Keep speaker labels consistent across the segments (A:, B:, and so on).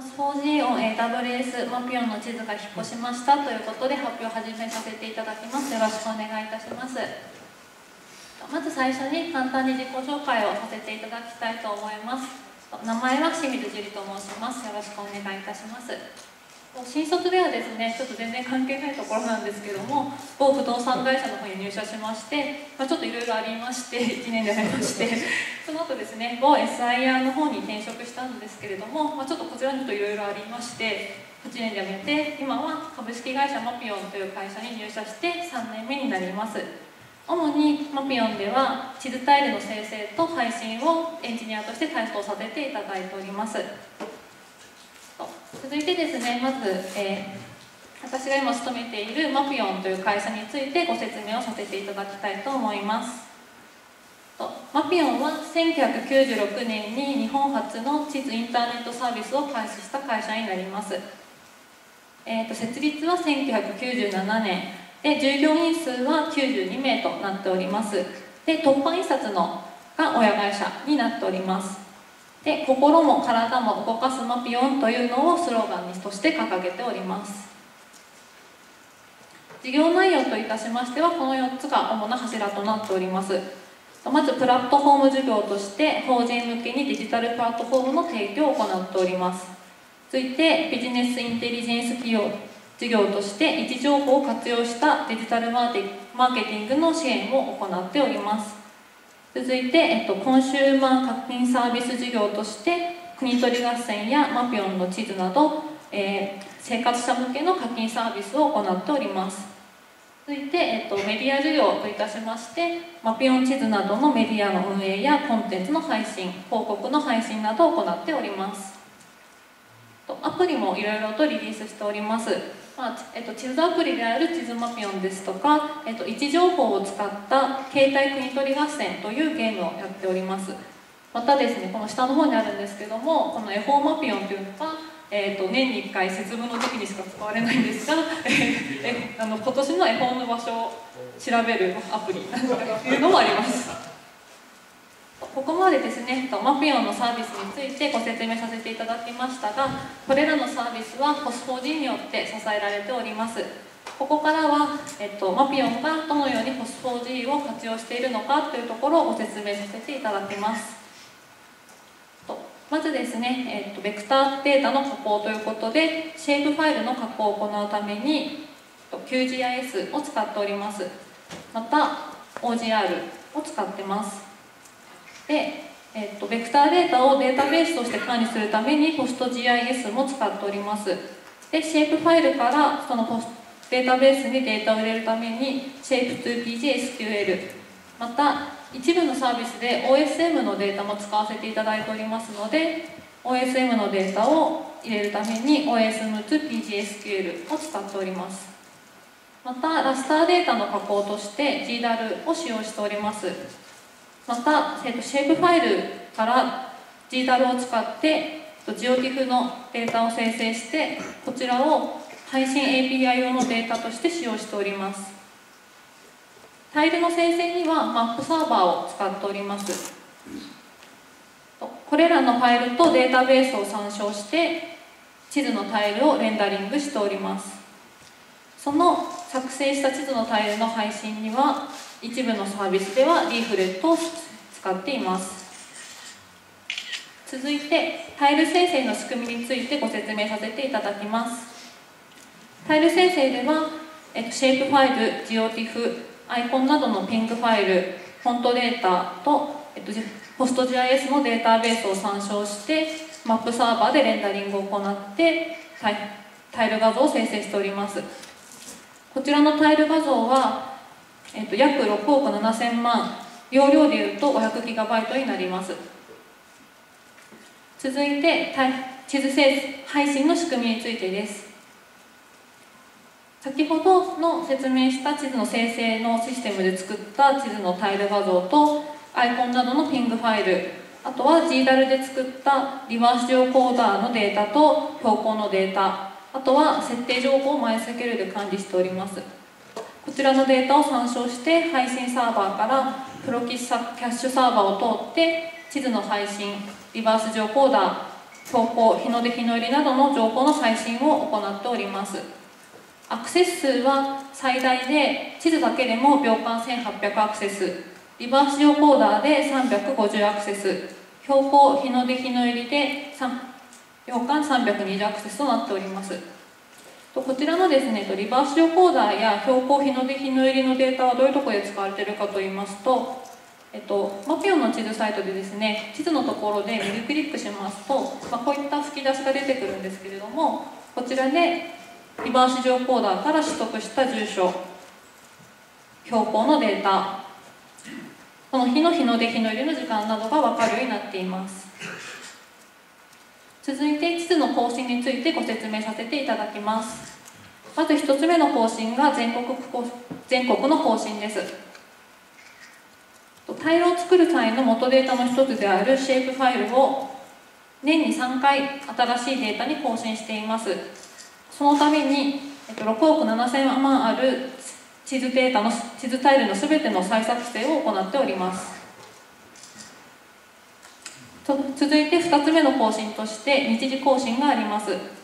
A: 4G を AWS マピオンの地図が引っ越しましたということで発表を始めさせていただきます。よろしくお願いいたします。まず最初に簡単に自己紹介をさせていただきたいと思います。名前は清水樹里と申します。よろしくお願いいたします。新卒ではですねちょっと全然関係ないところなんですけども某不動産会社の方に入社しまして、まあ、ちょっといろいろありまして 1年でありまして その後ですね某 SIR の方に転職したんですけれども、まあ、ちょっとこちらにといろいろありまして8年で辞めて今は株式会社マピオンという会社に入社して3年目になります。主にマピオンでは地図タイルの生成と配信をエンジニアとして担当させていただいております。続いてですねまず、えー、私が今勤めているマピオンという会社についてご説明をさせていただきたいと思います。マピオンは1996年に日本初の地図インターネットサービスを開始した会社になります、えーと、設立は1997年。で従業員数は92名となっております。で突破印刷のが親会社になっております。で心も体も動かすマピオンというのをスローガンにとして掲げております。事業内容といたしましてはこの4つが主な柱となっております。まずプラットフォーム事業として法人向けにデジタルプラットフォームの提供を行っております。続いてビジネスインテリジェンス企業事業として位置情報を活用したデジタルマーケティングの支援を行っております。続いて、えっと、コンシューマー課金サービス事業として国取り合戦やマピオンの地図など、えー、生活者向けの課金サービスを行っております。続いて、えっと、メディア事業といたしましてマピオン地図などのメディアの運営やコンテンツの配信広告の配信などを行っております。アプリもいろいろとリリースしております。まあえっと、地図アプリである地図マピオンですとか、えっと、位置情報を使った携帯国取り合戦というゲームをやっております。またですねこの下の方にあるんですけどもこの恵方マピオンというのが、えっと、年に1回節分の時にしか使われないんですがえあの今年の恵方の場所を調べるアプリというのもあります。ここまでですねマピオンのサービスについてご説明させていただきましたがこれらのサービスは POS4G によって支えられております。ここからは、えっと、マピオンがどのように POS4G を活用しているのかというところをご説明させていただきます。まずですね、えっと、ベクターデータの加工ということでシェイプファイルの加工を行うために QGIS を使っております。また OGR を使ってます。で、えっと、ベクターデータをデータベースとして管理するために PostGIS も使っております。でシェイプファイルからそのデータベースにデータを入れるために Shape2PGSQL また一部のサービスで OSM のデータも使わせていただいておりますので OSM のデータを入れるために OSM2PGSQL を使っております。またラスターデータの加工として GDAL を使用しております。また、えー、とシェイプファイルから GDAL を使ってジオ TIFF のデータを生成してこちらを配信 API 用のデータとして使用しております。タイルの生成には Map サーバーを使っております。これらのファイルとデータベースを参照して地図のタイルをレンダリングしております。その作成した地図のタイルの配信には一部のサービスではリーフレットを使っています。続いてタイル生成の仕組みについてご説明させていただきます。タイル生成では、えっと、シェイプファイル、GeoTIFF、アイコンなどのピンクファイル、フォントデータと、えっと、PostGIS のデータベースを参照してマップサーバーでレンダリングを行ってタイル画像を生成しております。こちらのタイル画像はえっと、約6億7000万。容量でいうと 500GB になります。続いて地図配信の仕組みについてです。先ほどの説明した地図の生成のシステムで作った地図のタイル画像とアイコンなどのピングファイルあとは GDAL で作ったリバース上コーダーのデータと標高のデータあとは設定情報を MySQL で管理しております。こちらのデータを参照して配信サーバーからプロキッシャッシュサーバーを通って地図の配信リバース上コーダー標高日の出日の入りなどの情報の最新を行っております。アクセス数は最大で地図だけでも秒間1800アクセスリバーシオコーダーで350アクセス標高日の出日の入りで秒間320アクセスとなっております。こちらのですねリバーシオコーダーや標高日の出日の入りのデータはどういうところで使われているかと言いますとえっと、マピオンの地図サイトでですね地図のところで右クリックしますと、まあ、こういった吹き出しが出てくるんですけれどもこちらでリバーシ上コーダーから取得した住所標高のデータこの日の日の出日の入りの時間などが分かるようになっています。続いて地図の更新についてご説明させていただきます。まず1つ目の更新が全国全国の更新です。タイルを作る際の元データの一つであるシェイプファイルを年に3回新しいデータに更新しています。そのために、6億7000万ある地図データの地図タイルの全ての再作成を行っております。続いて2つ目の更新として日時更新があります。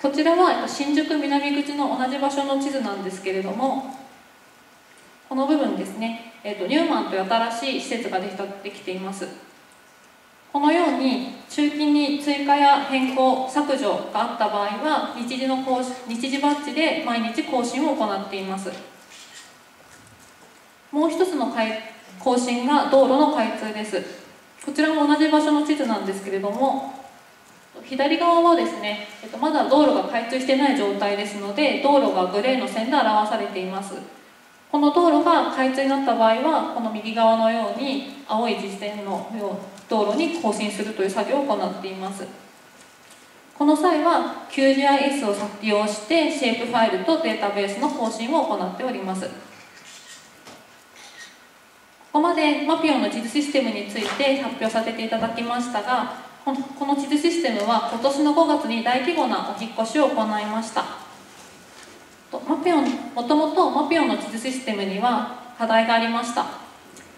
A: こちらは新宿南口の同じ場所の地図なんですけれどもこの部分ですね、えーと、ニューマンという新しい施設ができたできています。このように中金に追加や変更削除があった場合は日時の更日時バッジで毎日更新を行っています。もう一つの更新が道路の開通です。こちらも同じ場所の地図なんですけれども左側はですね、えっと、まだ道路が開通してない状態ですので道路がグレーの線で表されています。この道路が開通になった場合はこの右側のように青い実線の道路に更新するという作業を行っています。この際は QGIS を利用してシェイプファイルとデータベースの更新を行っております。ここまでマピオンの地図システムについて発表させていただきましたがこの地図システムは今年の5月に大規模なお引越しを行いました。マピオンもともとマピオンの地図システムには課題がありました。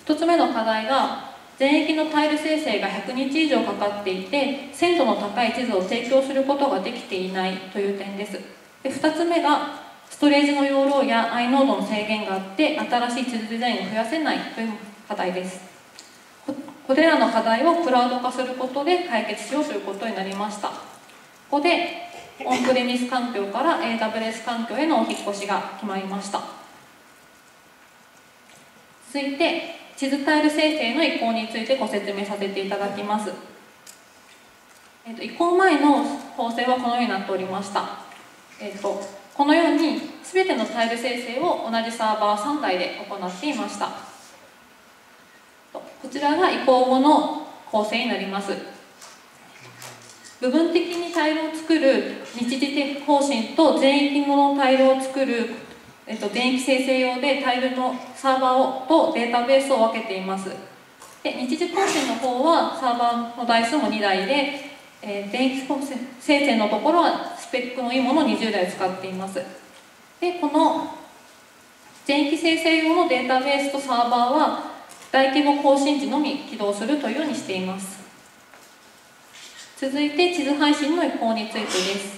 A: 1つ目の課題が全域のタイル生成が100日以上かかっていて鮮度の高い地図を提供することができていないという点です。で2つ目がストレージの容量や i ノードの制限があって新しい地図デザインを増やせないという課題です。これらの課題をクラウド化することで解決しようということになりました。ここでオンプレミス環境から AWS 環境へのお引越しが決まりました。続いて地図タイル生成の移行についてご説明させていただきます、えーと、移行前の構成はこのようになっておりました、えーと、このように全てのタイル生成を同じサーバー3台で行っていました。こちらが移行後の構成になります。部分的にタイルを作る日時的更新と全域のタイルを作る、えっと、電気生成用でタイルのサーバーをとデータベースを分けています。で日時更新の方はサーバーの台数も2台で、えー、電気生成のところはスペックのいいものを20台使っています。でこの全域生成用のデータベースとサーバーは大規模更新時のみ起動するというようにしています。続いて地図配信の移行についてです。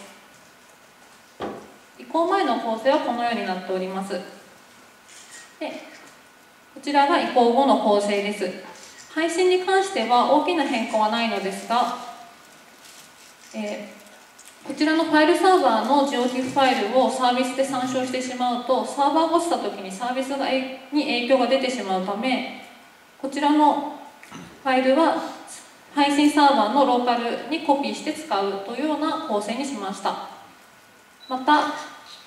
A: 移行前の構成はこのようになっております。でこちらが移行後の構成です。配信に関しては大きな変更はないのですが、えー、こちらのファイルサーバーの GeoTIFF ファイルをサービスで参照してしまうとサーバーが落ちた時にサービスがに影響が出てしまうためこちらのファイルは配信サーバーのローカルにコピーして使うというような構成にしました。また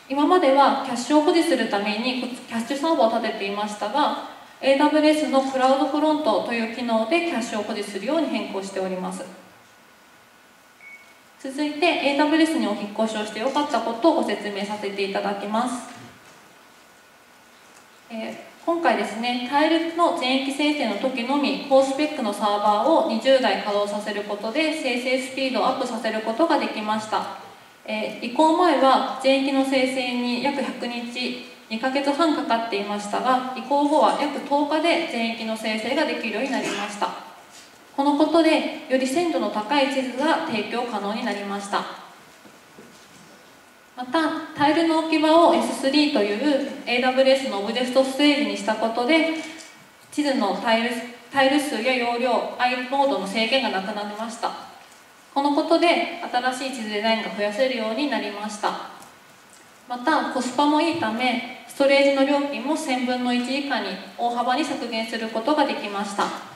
A: 今まではキャッシュを保持するためにキャッシュサーバーを立てていましたが AWS のクラウドフロントという機能でキャッシュを保持するように変更しております。続いて AWS にお引越しをしてよかったことをご説明させていただきます、えー今回ですねタイルの全域生成の時のみ高スペックのサーバーを20台稼働させることで生成スピードをアップさせることができました、えー、移行前は全域の生成に約100日2ヶ月半かかっていましたが移行後は約10日で全域の生成ができるようになりました。このことでより鮮度の高い地図が提供可能になりました。またタイルの置き場を S3 という AWS のオブジェクトステージにしたことで地図のタイルタイル数や容量 i モードの制限がなくなりました。このことで新しい地図デザインが増やせるようになりました。またコスパもいいためストレージの料金も1000分の1以下に大幅に削減することができました。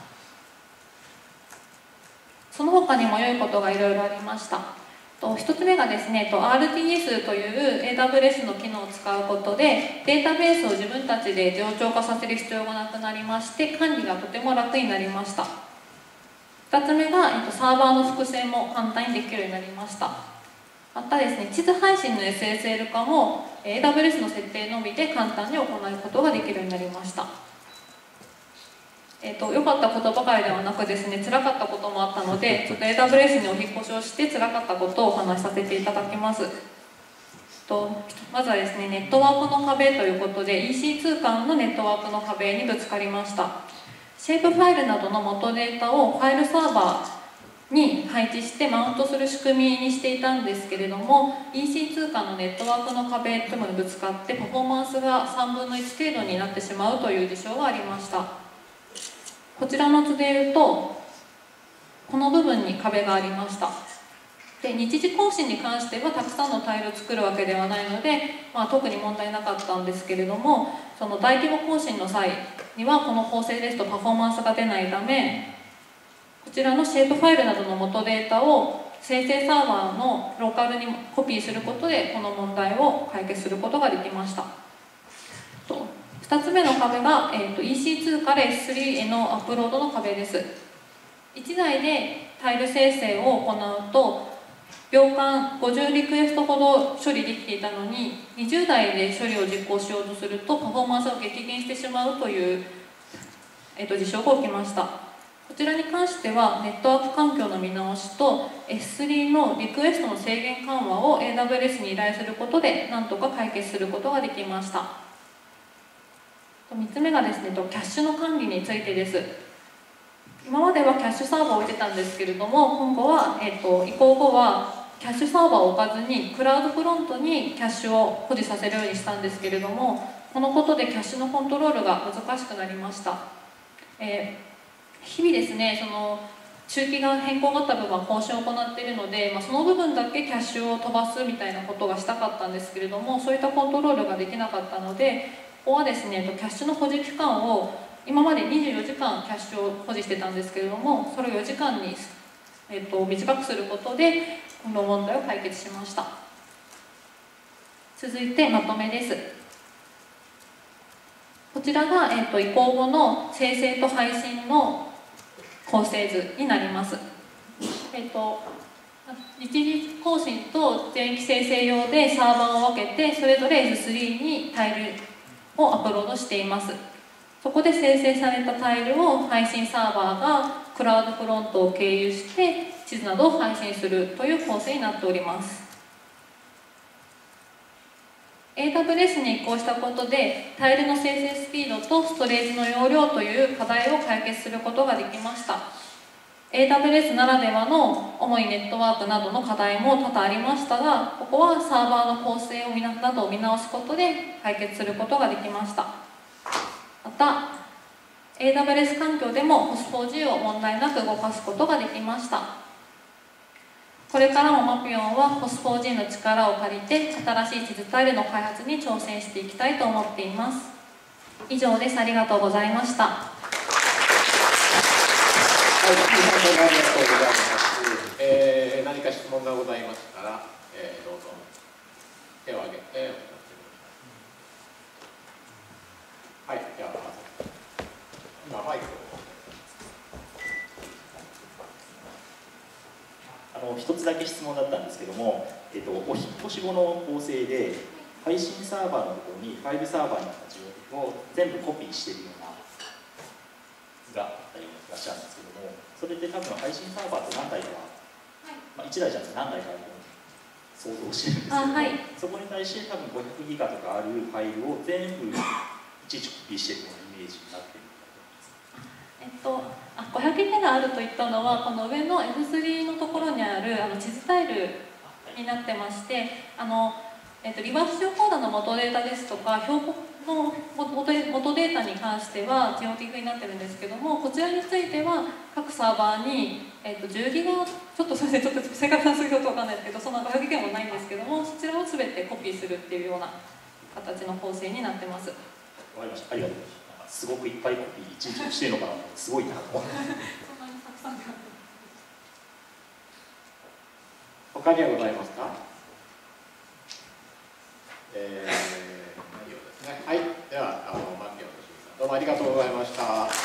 A: その他にも良いことがいろいろありました。1つ目がですね RDS という AWS の機能を使うことでデータベースを自分たちで冗長化させる必要がなくなりまして管理がとても楽になりました。2つ目がサーバーの複製も簡単にできるようになりました。またですね地図配信の SSL 化も AWS の設定のみで簡単に行うことができるようになりました。えーと、良かったことばかりではなくですね辛かったこともあったのでちょっと AWS にお引越しをして辛かったことをお話しさせていただきます。とまずはですねネットワークの壁ということで EC2 間のネットワークの壁にぶつかりました。シェイプファイルなどの元データをファイルサーバーに配置してマウントする仕組みにしていたんですけれども EC2 間のネットワークの壁ともにぶつかってパフォーマンスが3分の1程度になってしまうという事象がありました。こちらの図で言うとこの部分に壁がありました。で日時更新に関してはたくさんのタイルを作るわけではないので、まあ、特に問題なかったんですけれどもその大規模更新の際にはこの構成ですとパフォーマンスが出ないためこちらのシェイプファイルなどの元データを生成サーバーのローカルにコピーすることでこの問題を解決することができました。2つ目の壁が、えーと、EC2 から S3 へのアップロードの壁です。1台でタイル生成を行うと秒間50リクエストほど処理できていたのに20台で処理を実行しようとするとパフォーマンスが激減してしまうという、えーと、事象が起きました。こちらに関してはネットワーク環境の見直しと S3 のリクエストの制限緩和を AWS に依頼することでなんとか解決することができました。3つ目がですねとキャッシュの管理についてです。今まではキャッシュサーバーを置いてたんですけれども今後は、えーと、移行後はキャッシュサーバーを置かずにクラウドフロントにキャッシュを保持させるようにしたんですけれどもこのことでキャッシュのコントロールが難しくなりました、えー、日々ですねその中期が変更があった部分は更新を行っているので、まあ、その部分だけキャッシュを飛ばすみたいなことがしたかったんですけれどもそういったコントロールができなかったのでここはですねキャッシュの保持期間を今まで24時間キャッシュを保持してたんですけれどもそれを4時間に、えーと、短くすることでこの問題を解決しました。続いてまとめです。こちらが、えーと、移行後の生成と配信の構成図になります。えっ、と日時更新と全期生成用でサーバーを分けてそれぞれ S3 にタイルをアップロードしています。そこで生成されたタイルを配信サーバーがクラウドフロントを経由して地図などを配信するという構成になっております。AWS に移行したことでタイルの生成スピードとストレージの容量という課題を解決することができました。AWS ならではの主にネットワークなどの課題も多々ありましたがここはサーバーの構成をなどを見直すことで解決することができました。また AWS 環境でも HOS4G を問題なく動かすことができました。これからもマピオンは HOS4G の力を借りて新しい地図タイルの開発に挑戦していきたいと思っています。以上です。ありがとうございました、
B: ありがとうございます。えー、何か質問がございましたら、えー、どうぞ。手を挙げてはい、じゃあ今マイク
C: あの一つだけ質問だったんですけども、えっと、お引越し後の構成で配信サーバーのところにファイルサーバーになった情報を全部コピーしているような図があったような気がしたんですけどもそれで多分配信サーバーって何台か、まあ、1台じゃなくて何台かあるように想像してるんですけども、はい、そこに対して多分500ギガとかあるファイルを全部いちいちコピーしているようなイメージになっている
A: えっと、あ500ギガあるといったのはこの上の F3 のところにあるあの地図タイルになってましてあの、えっと、リバース情報ーの元データですとか標高の元データに関しては GeoTIFF になってるんですけどもこちらについては各サーバーに、えっと、10ギガちょっとすみませんちょっと正確な数字と分かんないですけどそんな500ギガもないんですけどもそちらを全てコピーするっていうような形の構成になってます。
C: わかりました。ありがとうございます。すごくいっぱいコピーいちいちしてるのかなすごいな
B: 他にはございますか？えー、ないようですねはいではあの牧野俊さんどうもありがとうございました。